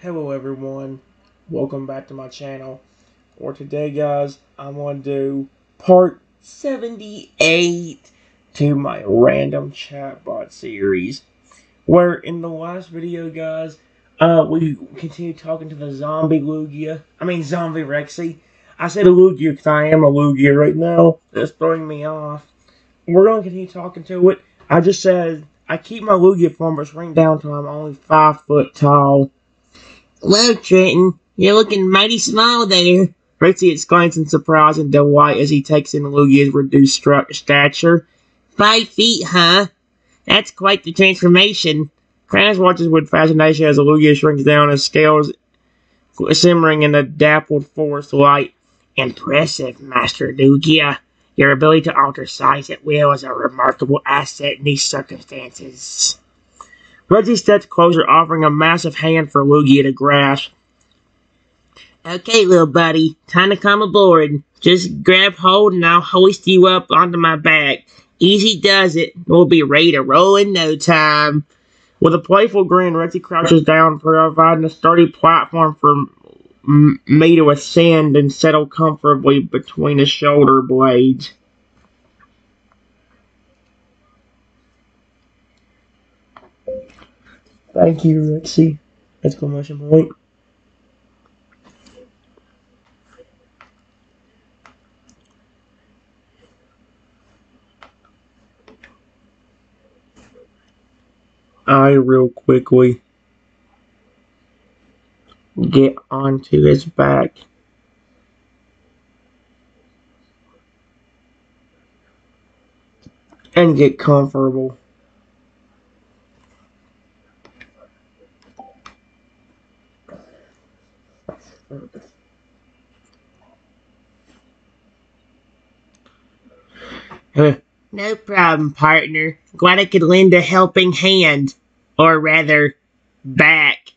Hello everyone, welcome back to my channel. For today guys, I'm to do part 78 to my random chatbot series. Where in the last video guys, uh, we continued talking to the zombie Lugia, I mean zombie Rexy. I said Lugia because I am a Lugia right now, that's throwing me off. We're to continue talking to it. I just said, I keep my Lugia form but shrink down to I'm only 5 foot tall. Hello, Trenton. You're looking mighty small there. Rexy exclaims in surprise and delight as he takes in Lugia's reduced stature. Five feet, huh? That's quite the transformation. Kranos watches with fascination as Lugia shrinks down as scales simmering in the dappled forest light. Impressive, Master Lugia. Your ability to alter size at will is a remarkable asset in these circumstances. Reggie steps closer, offering a massive hand for Lugia to grasp. Okay, little buddy, time to come aboard. Just grab hold and I'll hoist you up onto my back. Easy does it. We'll be ready to roll in no time. With a playful grin, Reggie crouches down, providing a sturdy platform for me to ascend and settle comfortably between his shoulder blades. Thank you, Rexy! Exclamation point. I real quickly get onto his back. And get comfortable. No problem, partner. Glad I could lend a helping hand. Or rather, back.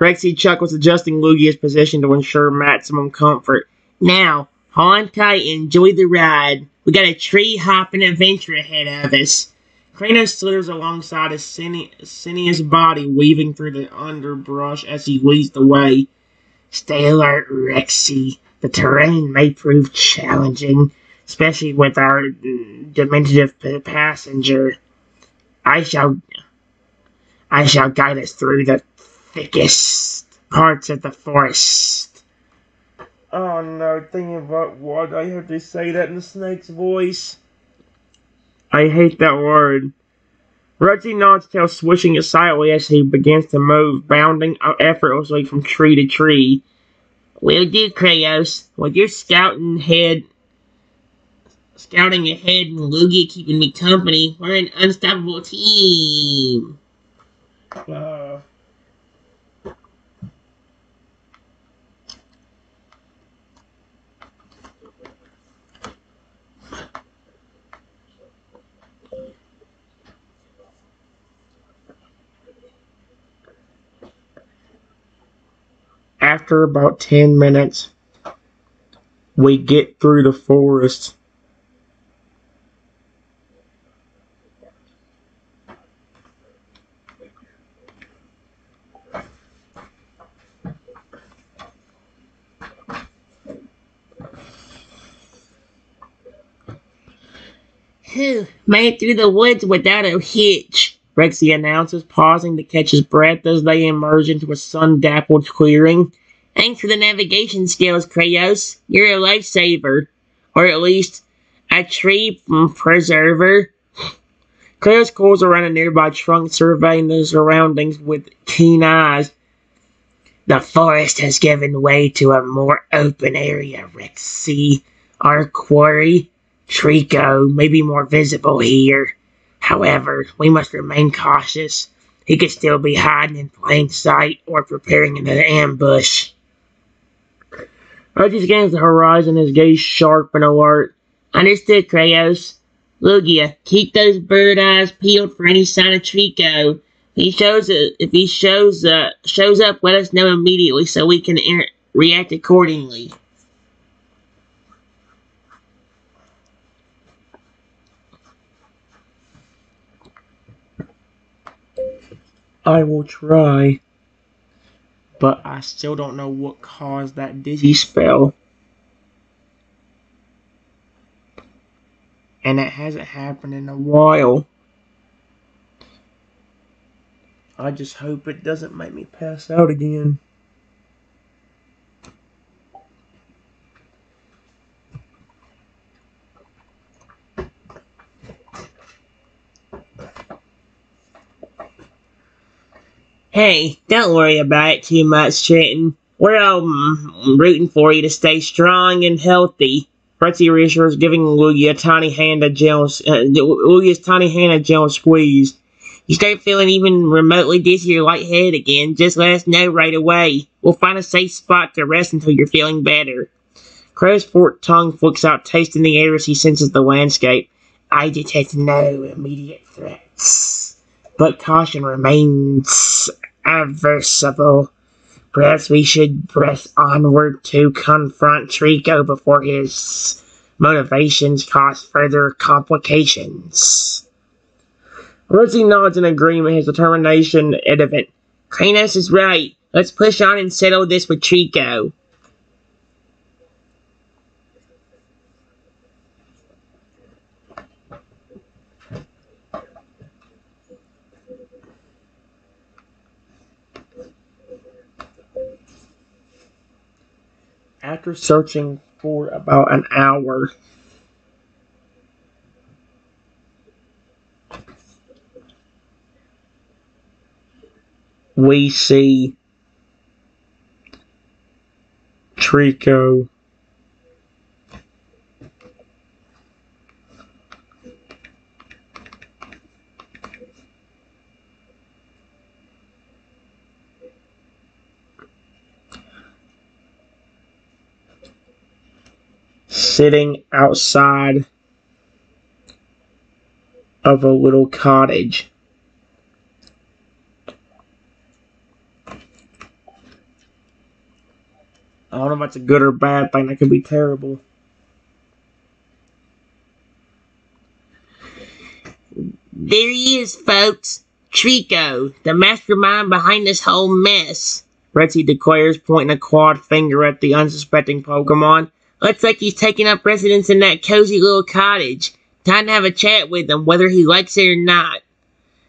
Rexy Chuck was adjusting Lugia's position to ensure maximum comfort. Now, hold on tight and enjoy the ride. We got a tree hopping adventure ahead of us. Kranos slithers alongside his sinuous body, weaving through the underbrush as he leads the way. Stay alert, Rexy. The terrain may prove challenging, especially with our diminutive passenger. I shall, I shall guide us through the thickest parts of the forest. Oh no, thinking about what I have to say that in the snake's voice. I hate that word. Reggie nods tail swishing silently as he begins to move, bounding effortlessly from tree to tree. Will do, Kranos. With your scouting head scouting ahead and Lugia keeping me company, we're an unstoppable team. Uh after about 10 minutes, we get through the forest. Made through the woods without a hitch. Rexy announces, pausing to catch his breath as they emerge into a sun-dappled clearing. Thanks for the navigation skills, Kranos. You're a lifesaver. Or at least, a tree preserver. Kranos calls around a nearby trunk, surveying the surroundings with keen eyes. The forest has given way to a more open area, Rexy. Our quarry, Trico, may be more visible here. However, we must remain cautious. He could still be hiding in plain sight or preparing an ambush. Reggie scans the horizon, his gaze sharp and alert. Understood, Kranos. Lugia, keep those bird eyes peeled for any sign of Trico. He shows uh, if he shows uh, shows up, let us know immediately so we can react accordingly. I will try. But I still don't know what caused that dizzy spell. And it hasn't happened in a while. I just hope it doesn't make me pass out again. Hey, don't worry about it too much, Trenton. We're all mm, rooting for you to stay strong and healthy. Fritzy reassures giving Lugia a tiny hand a gentle, uh, Lugia's tiny hand a gentle squeeze. You start feeling even remotely dizzy or lightheaded again, just let us know right away. We'll find a safe spot to rest until you're feeling better. Crow's forked tongue flicks out, tasting the air as he senses the landscape. I detect no immediate threats, but caution remains adversible. Perhaps we should press onward to confront Trico before his motivations cause further complications. Rosie nods in agreement, his determination evident. Kranos is right. Let's push on and settle this with Trico. After searching for about an hour, we see Trico sitting outside of a little cottage. I don't know if that's a good or bad thing. That could be terrible. There he is, folks. Trico, the mastermind behind this whole mess. Rexy declares, pointing a quad finger at the unsuspecting Pokemon. Looks like he's taking up residence in that cozy little cottage. Time to have a chat with him, whether he likes it or not.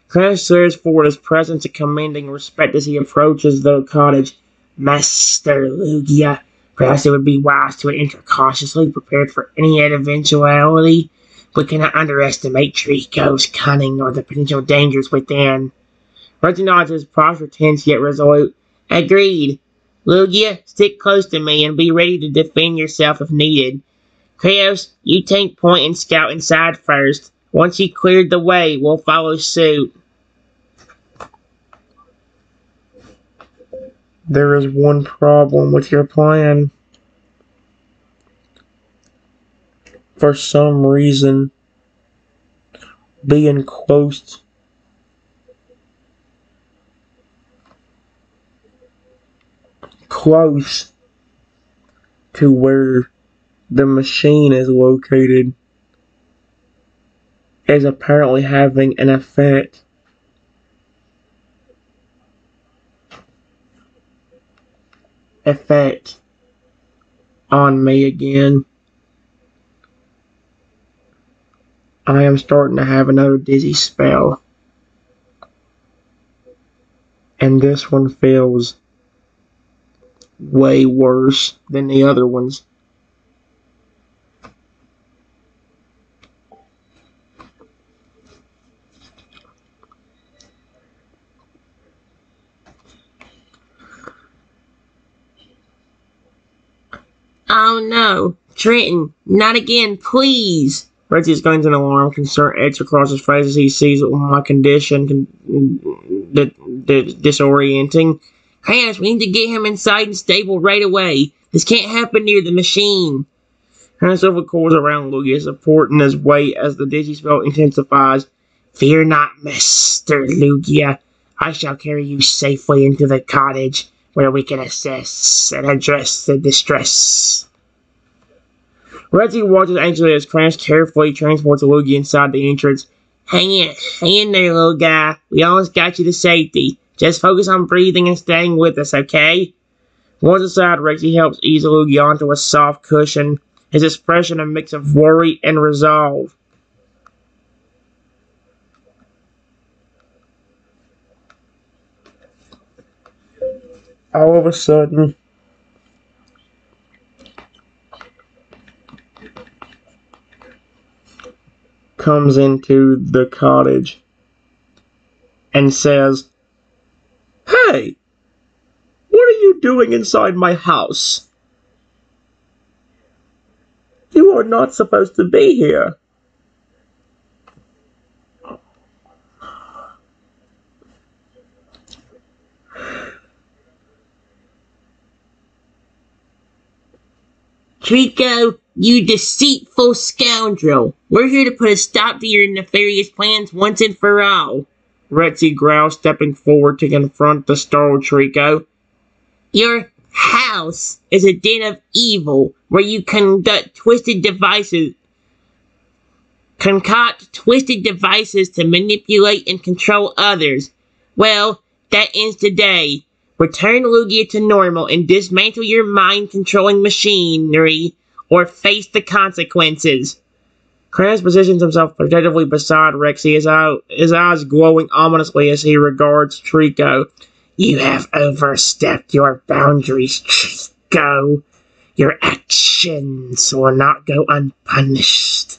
Crash stares forward his presence a commanding respect as he approaches the cottage. Master Lugia, perhaps it would be wise to enter cautiously, prepared for any eventuality. We cannot underestimate Trico's cunning nor the potential dangers within. Reggie nods posture tense yet resolute. Agreed. Lugia, stick close to me and be ready to defend yourself if needed. Kranos, you take point and scout inside first. Once you cleared the way, we'll follow suit. There is one problem with your plan. For some reason, being close close to where the machine is located is apparently having an effect effect on me again. I am starting to have another dizzy spell. And this one feels way worse than the other ones. Oh no, Trenton, not again, please. Reggie is going to an alarm, concern edge across his face as he sees my condition, con- disorienting. Kranos, we need to get him inside and stable right away. This can't happen near the machine. Kranos overcalls around Lugia, supporting his weight as the dizzy spell intensifies. Fear not, Mr. Lugia. I shall carry you safely into the cottage, where we can assess and address the distress. Reggie watches anxiously as Kranos carefully transports Lugia inside the entrance. Hang in, hang in there, little guy. We almost got you to safety. Just focus on breathing and staying with us, okay? Once inside, Rexy helps ease Lugia onto a soft cushion, his expression a mix of worry and resolve. All of a sudden, comes into the cottage and says, Hey, what are you doing inside my house? You are not supposed to be here. Trico, you deceitful scoundrel! We're here to put a stop to your nefarious plans once and for all. Rexy growls, stepping forward to confront the startled Trico. Your house is a den of evil where you conduct twisted devices concoct twisted devices to manipulate and control others. Well, that ends today. Return Lugia to normal and dismantle your mind-controlling machinery, or face the consequences. Kranz positions himself protectively beside Rexy, his, eye, his eyes glowing ominously as he regards Trico. You have overstepped your boundaries, Trico. Your actions will not go unpunished.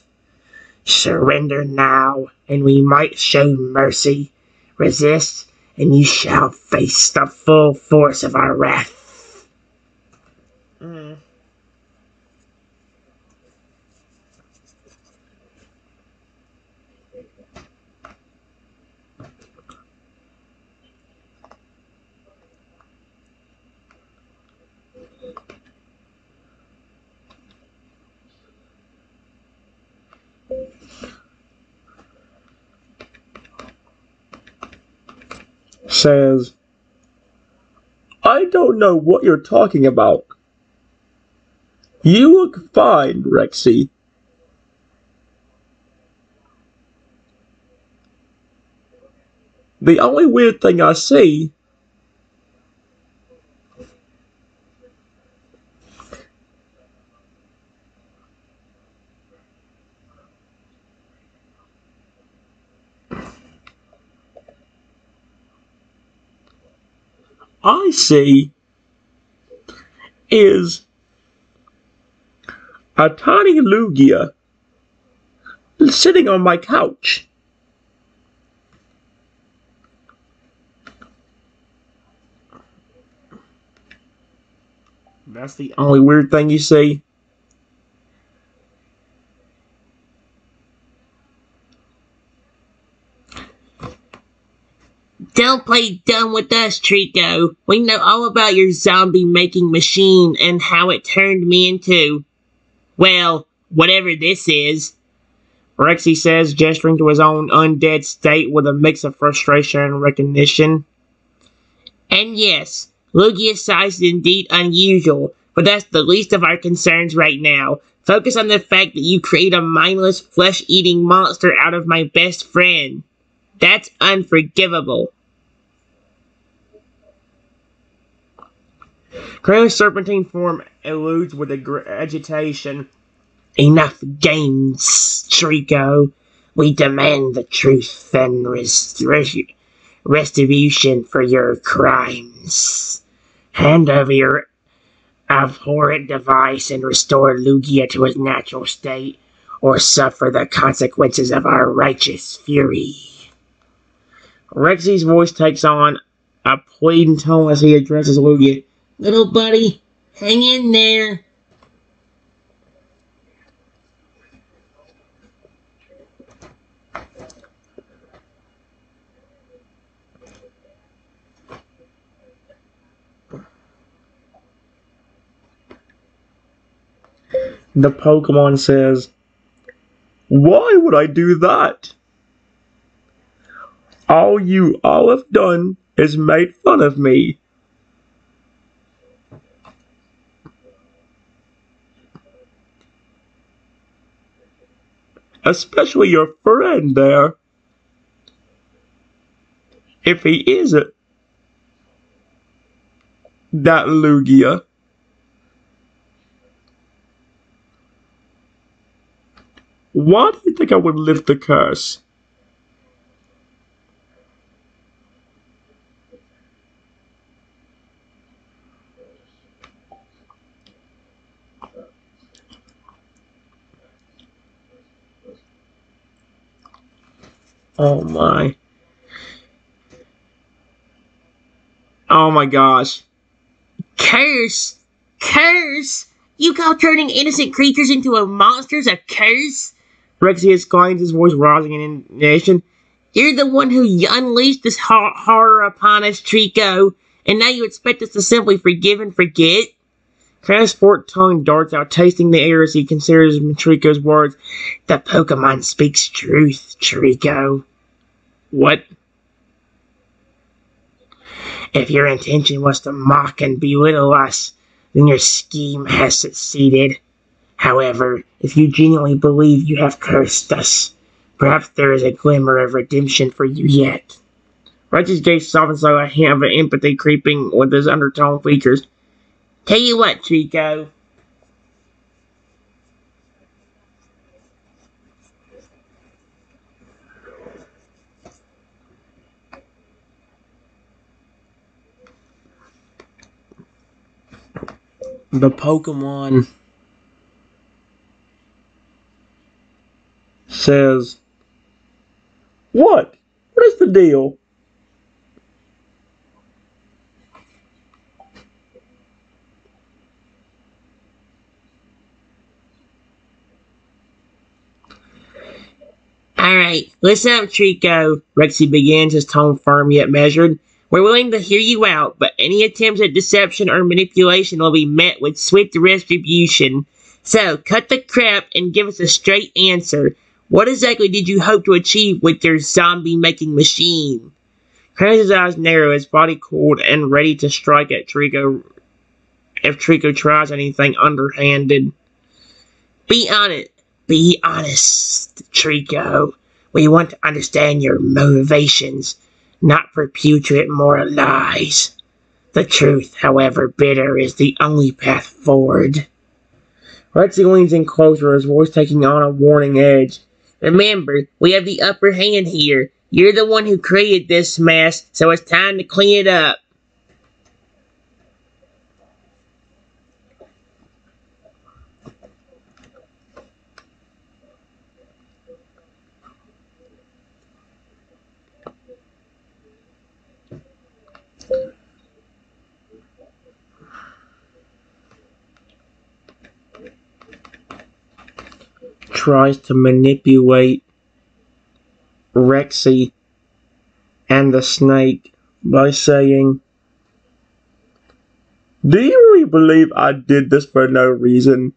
Surrender now, and we might show mercy. Resist, and you shall face the full force of our wrath. Says, I don't know what you're talking about. You look fine, Rexy. The only weird thing I see I see is a tiny Lugia sitting on my couch. That's the only weird thing you see. Don't play dumb with us, Trico. We know all about your zombie making machine and how it turned me into, well, whatever this is. Rexy says, gesturing to his own undead state with a mix of frustration and recognition. And yes, Lugia's size is indeed unusual, but that's the least of our concerns right now. Focus on the fact that you create a mindless, flesh-eating monster out of my best friend. That's unforgivable. Cran's serpentine form eludes with agitation. Enough games, Trico. We demand the truth and rest retribution for your crimes. Hand over your abhorrent device and restore Lugia to his natural state, or suffer the consequences of our righteous fury. Rexy's voice takes on a pleading tone as he addresses Lugia. Little buddy, hang in there. The Pokemon says, Why would I do that? All you all have done is made fun of me. especially your friend there. If he isn't that Lugia. Why do you think I would lift the curse? Oh my. Oh my gosh. Curse? Curse? You call turning innocent creatures into a monsters a curse? Rexy exclaims, his voice rising in indignation. You're the one who unleashed this hor- horror upon us, Trico, and now you expect us to simply forgive and forget? Crash forked tongue darts out, tasting the air as he considers Trico's words. The Pokemon speaks truth, Trico. What? If your intention was to mock and belittle us, then your scheme has succeeded. However, if you genuinely believe you have cursed us, perhaps there is a glimmer of redemption for you yet. Reggie's gaze softens like a hint of empathy creeping with his undertone features. Tell you what, Trico. The Pokemon hmm. says, What? What is the deal? Alright, listen up, Trico. Rexy begins, his tone firm yet measured. We're willing to hear you out, but any attempts at deception or manipulation will be met with swift retribution. So, cut the crap and give us a straight answer. What exactly did you hope to achieve with your zombie making machine? Crans's eyes narrow, his body cooled and ready to strike at Trico if Trico tries anything underhanded. Be honest. Be honest, Trico. We want to understand your motivations, not for putrid moral lies. The truth, however bitter, is the only path forward. Rexy leans in closer, his voice taking on a warning edge. Remember, we have the upper hand here. You're the one who created this mess, so it's time to clean it up. Tries to manipulate Rexy and the snake by saying, Do you really believe I did this for no reason?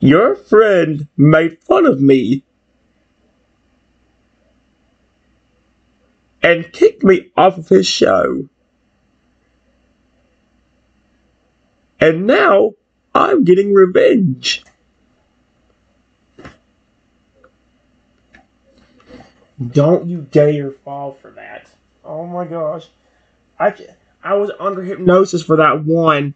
Your friend made fun of me and kicked me off of his show. And now I'm getting revenge. Don't you dare fall for that. Oh my gosh. I, I was under hypnosis for that one.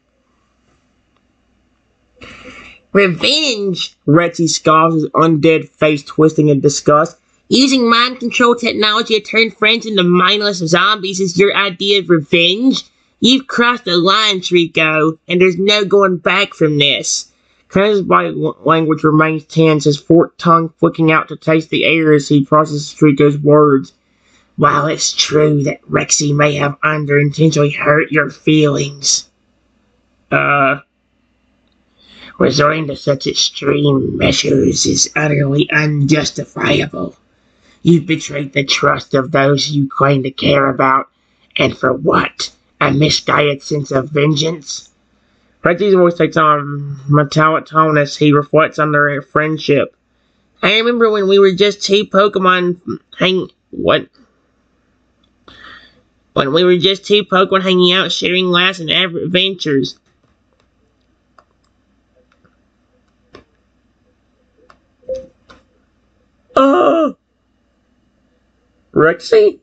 Revenge! Rexy scoffs, his undead face twisting in disgust. Using mind control technology to turn friends into mindless zombies is your idea of revenge? You've crossed the line, Trico, and there's no going back from this. Kenz's body language remains tense, his forked tongue flicking out to taste the air as he processes Trico's words. While it's true that Rexy may have underintentionally hurt your feelings, uh, resorting to such extreme measures is utterly unjustifiable. You've betrayed the trust of those you claim to care about, and for what? A misguided sense of vengeance. Rexy's voice takes on metallic tone as he reflects on their friendship. I remember when we were just two Pokemon hang what? When we were just two Pokemon hanging out, sharing laughs and adventures. Uh, Rexy?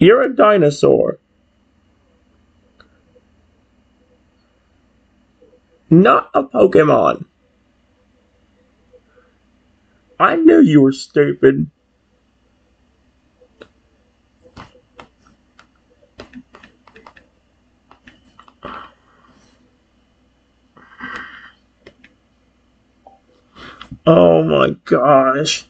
You're a dinosaur. Not a Pokemon. I knew you were stupid. Oh my gosh.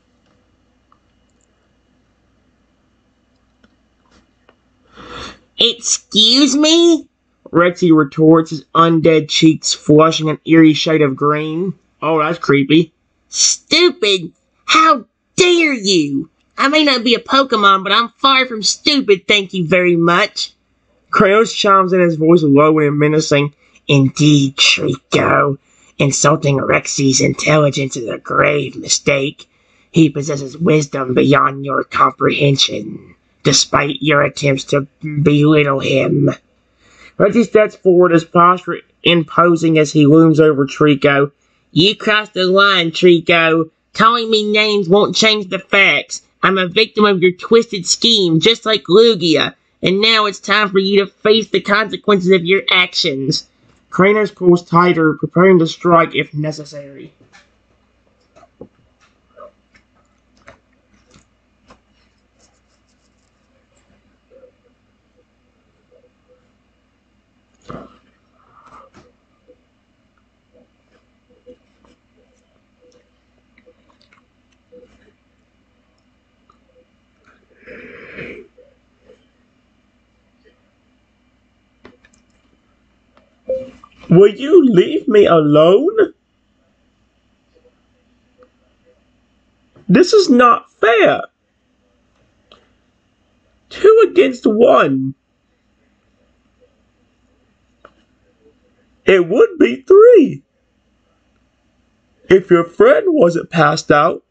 Excuse me? Rexy retorts, his undead cheeks flushing an eerie shade of green. Oh, that's creepy. Stupid! How dare you! I may not be a Pokemon, but I'm far from stupid, thank you very much. Kratos chimes in his voice low and menacing. Indeed, Trico. Insulting Rexy's intelligence is a grave mistake. He possesses wisdom beyond your comprehension, despite your attempts to belittle him. Rexy steps forward, his posture imposing as he looms over Trico. You crossed the line, Trico. Calling me names won't change the facts. I'm a victim of your twisted scheme, just like Lugia, and now it's time for you to face the consequences of your actions. Kratos pulls tighter, preparing to strike if necessary. Will you leave me alone? This is not fair. Two against one. It would be three. If your friend wasn't passed out.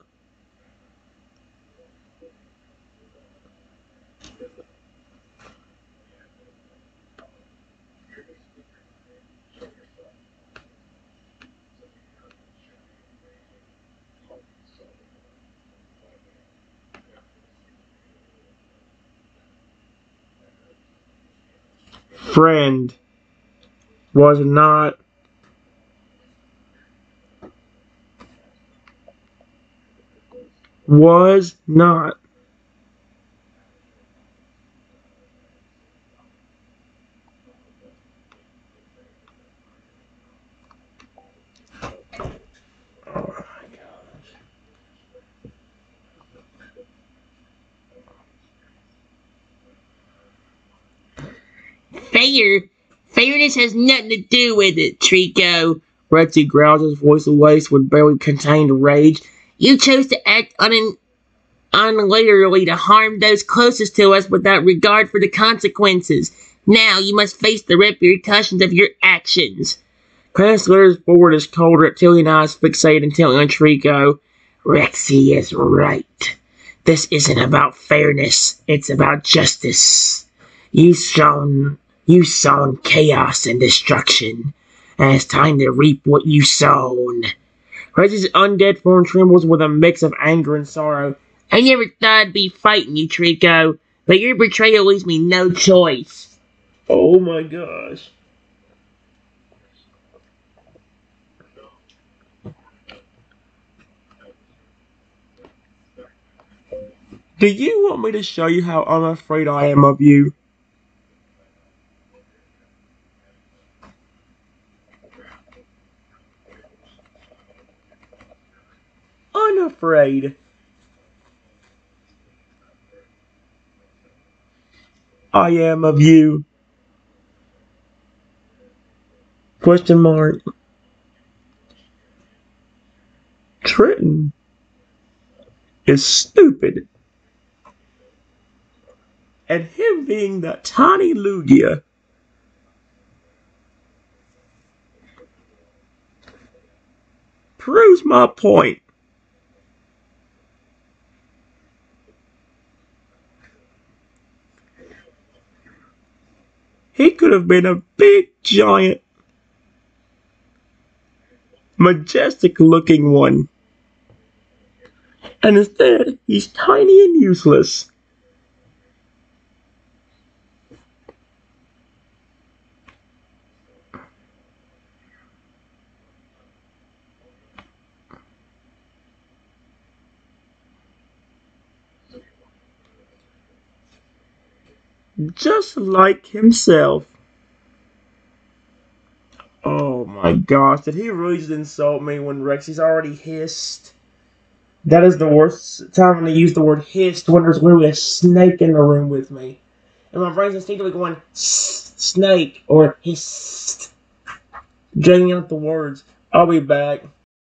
Friend was not was not fair. Fairness has nothing to do with it, Trico. Rexy growls, his voice laced with barely contained rage. You chose to act un to harm those closest to us without regard for the consequences. Now you must face the repercussions of your actions. Kratos letters forward his cold reptilian eyes fixated intently on Trico. Rexy is right. This isn't about fairness, it's about justice. You've shown you sown chaos and destruction, and it's time to reap what you sown. Rexy's undead form trembles with a mix of anger and sorrow. I never thought I'd be fighting you, Trico, but your betrayal leaves me no choice. Oh my gosh. Do you want me to show you how unafraid I am of you? Unafraid. I am of you. Question mark. Trenton is stupid. And him being that tiny Lugia proves my point. He could have been a big, giant, majestic looking one. And instead, he's tiny and useless. Just like himself. Oh my gosh, did he really just insult me when Rexy's already hissed? That is the worst time they use the word hissed when there's literally a snake in the room with me. And my brain's instinctively going, snake, or hissed. Dragging out the words. I'll be back.